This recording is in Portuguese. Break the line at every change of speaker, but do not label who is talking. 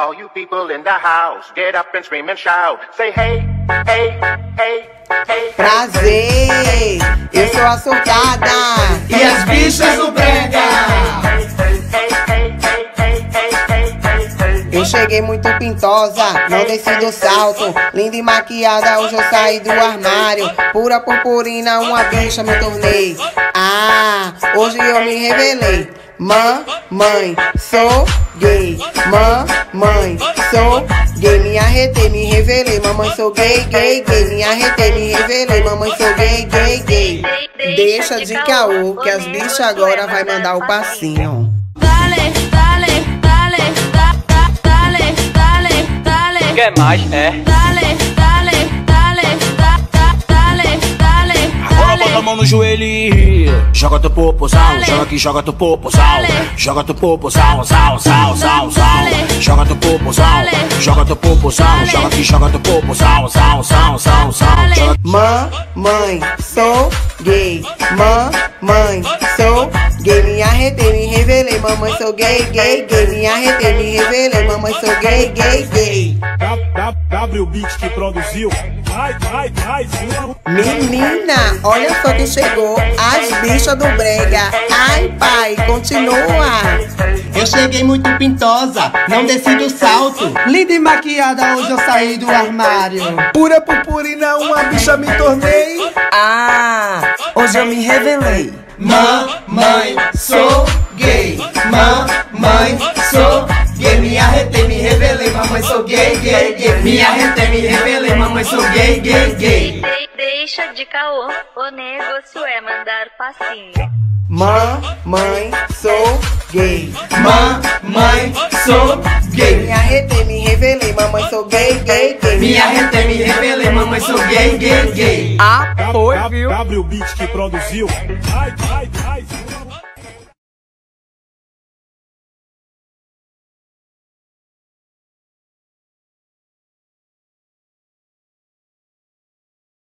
All you people in the house, get up and scream and shout. Say hey, hey, hey, hey.
Prazer, eu sou a surtada.
E as bichas do brega.
Eu cheguei muito pintosa, não desci do salto. Linda e maquiada, hoje eu saí do armário. Pura purpurina, uma bicha me tornei. Ah, hoje eu me revelei. Mamãe, sou gay. Mamãe, sou gay. Me arretei, me revelei. Mamãe, sou gay, gay, gay. Me arretei, me revelei. Mamãe, sou gay, gay, gay. Deixa de caô, que as bichas agora vai mandar o passinho.
Dale, dale, dale, da, da, dale, dale, dale.
Quer mais? É.
Dale, dale, dale,
mão no joelho e joga teu popozão, joga aqui, joga teu popozão, joga teu popozão, sal, sal, sal, sal. Joga teu popozão, joga teu popozão, joga aqui, joga teu popozão, sal, sal, sal, sal. Joga
Mamãe, sou gay. Mamãe, sou gay. Me arretei, me revelei. Mamãe, sou gay, gay, gay. Me arretei, me revelei. Mamãe, sou gay, gay, gay.
W Beat que produziu. Vai, vai, vai, sim.
Menina, olha só quem chegou. As bichas do brega. Ai, pai, continua.
Eu cheguei muito pintosa, não desci do salto. Linda e maquiada, hoje eu saí do armário.
Pura purpurina, uma bicha me tornei.
Ah, hoje eu me revelei.
Mamãe, sou gay. Mamãe, sou gay. Me arretei, me revelei. Mamãe, sou gay, gay, gay. Me arretei, me revelei. Mamãe, sou gay, gay, gay.
De- deixa de caô, o negócio é mandar passinho.
Mamãe, sou gay.
Mamãe, sou gay.
Me arretei, me revelei. Mamãe, sou gay, gay, gay.
Me arretei, me revelei. Mamãe, sou gay, gay, gay.
Ah, foi, viu?
W Beat que produziu. Vai, vai, sim.